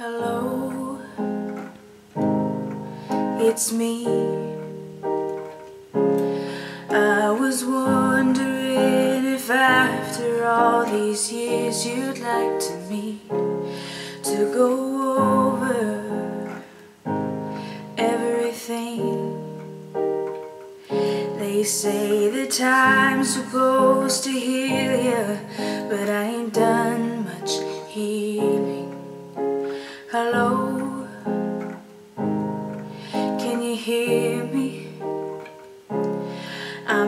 Hello, it's me. I was wondering if after all these years you'd like to meet to go over everything. They say the time's supposed to heal you, but I ain't done much healing.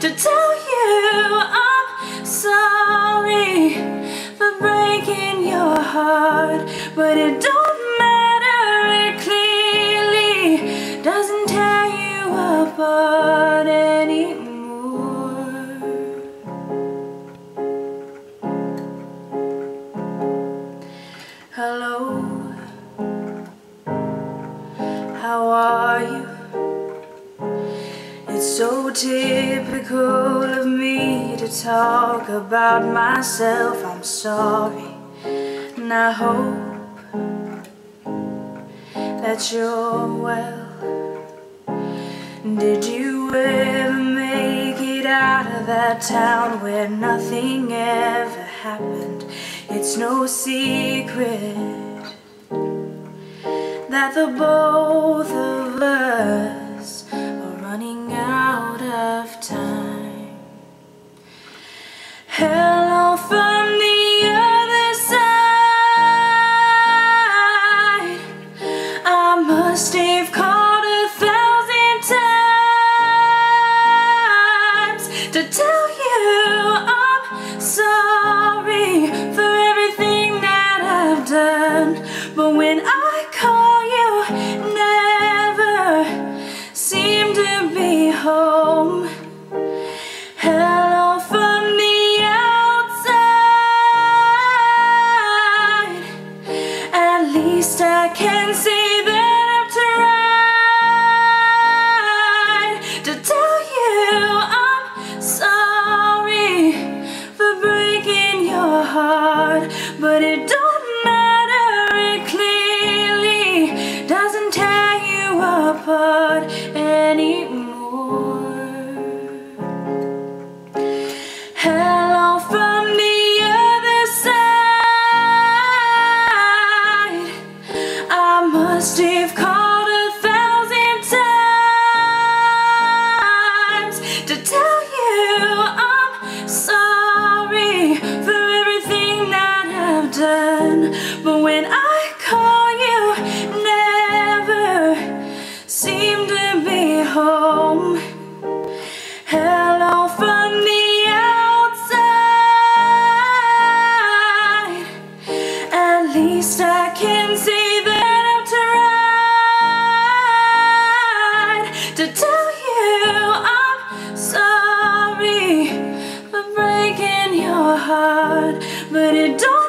to tell so typical of me to talk about myself. I'm sorry, and I hope that you're well. Did you ever make it out of that town where nothing ever happened? It's no secret that the both of to tell apart anymore. Hello from the other side. I must have called a thousand times to tell you I'm sorry for everything that I've done. But when I but it don't